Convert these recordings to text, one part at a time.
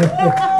Yeah.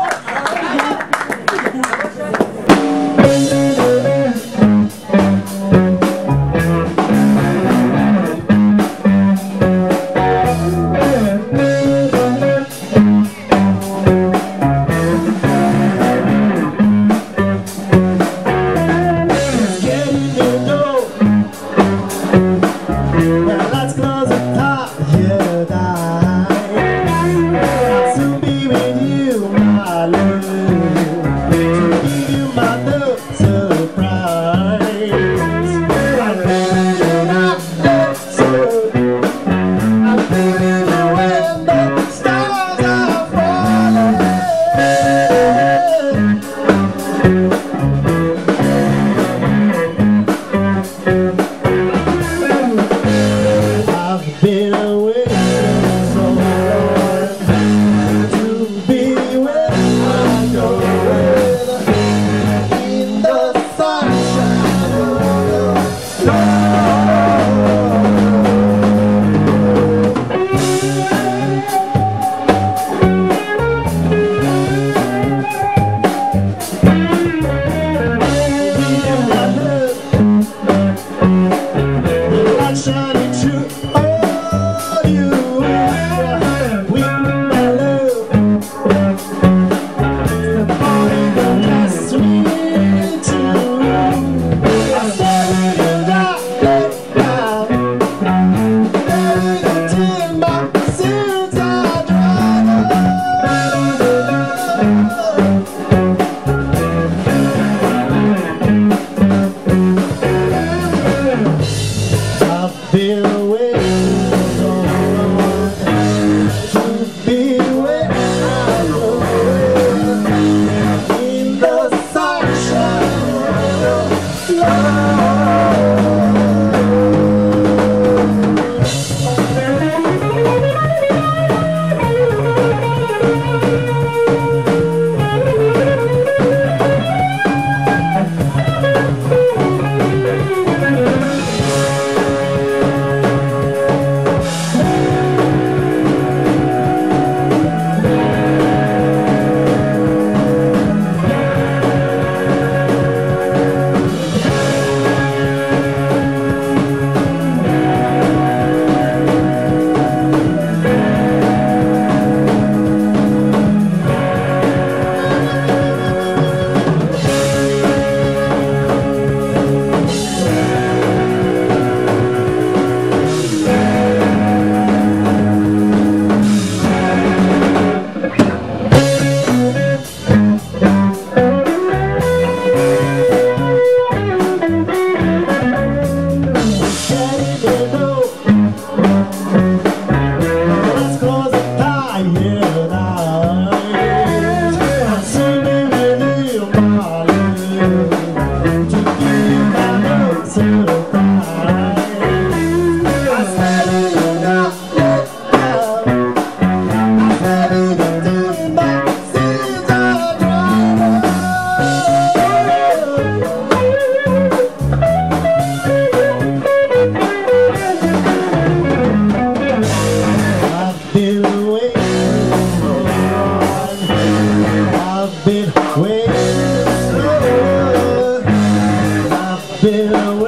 verão.